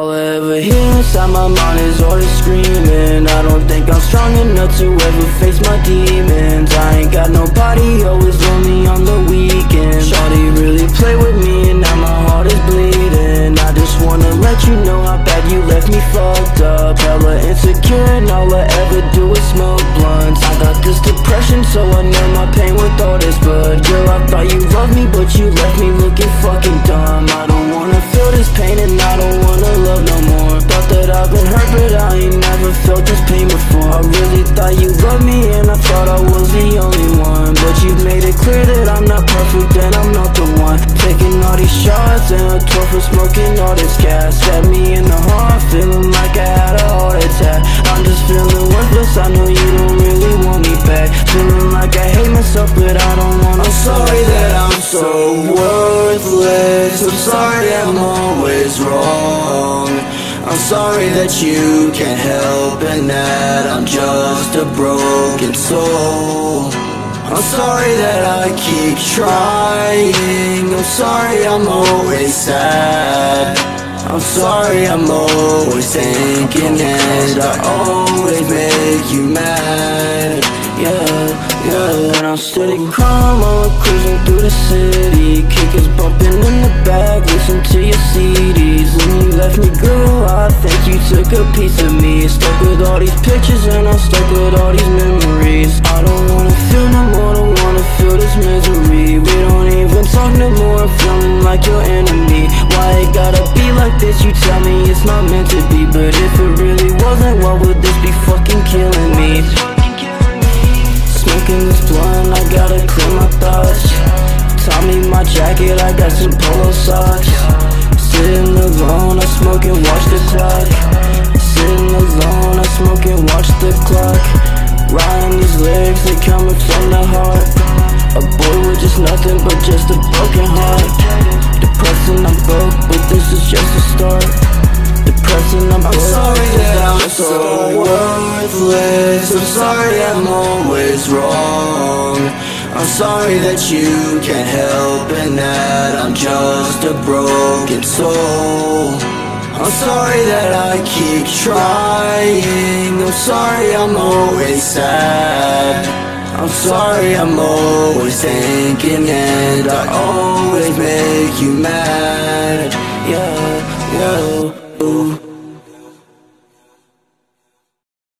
But here inside my mind is always screaming. I don't think I'm strong enough to ever face my demons. I ain't got nobody, always lonely on the weekend. Shawty really play with me and now my heart is bleeding. I just wanna let you know how bad you left me fucked up. Hella insecure and all I ever do is smoke blunts. I got this depression so I numb my pain with all this. Blood Girl, I thought you loved me but you left me looking fucking dumb. I don't wanna these shots and a tour for smoking all this gas. Stabbed me in the heart feeling like I had a heart attack. I'm just feeling worthless, I know you don't really want me back. Feeling like I hate myself but I don't wanna I'm sorry that I'm so worthless. I'm sorry I'm always wrong. I'm sorry that you can't help and that I'm just a broken soul I'm sorry that I keep trying. I'm sorry I'm always sad. I'm sorry I'm always thinking and I always make you mad. Yeah, yeah. And I'm steady calm while I'm cruising through the city. Kickers bumping in the back, listen to your CDs When you left me, girl, I think you took a piece of me. Stuck with all these pictures and I'm stuck with all these memories like your enemy. Why it gotta be like this, you tell me it's not meant to be But if it really wasn't, why would this be fucking killing me? Smoking this blunt, I gotta clear my thoughts. Me my jacket, I got some polo socks. Sitting alone, I smoke and watch the clock. Sitting alone, I smoke and watch the clock. Writing these lyrics, they coming from so worthless I'm sorry I'm always wrong. I'm sorry that you can't help and that I'm just a broken soul. I'm sorry that I keep trying. I'm sorry I'm always sad. I'm sorry I'm always thinking and I always make you mad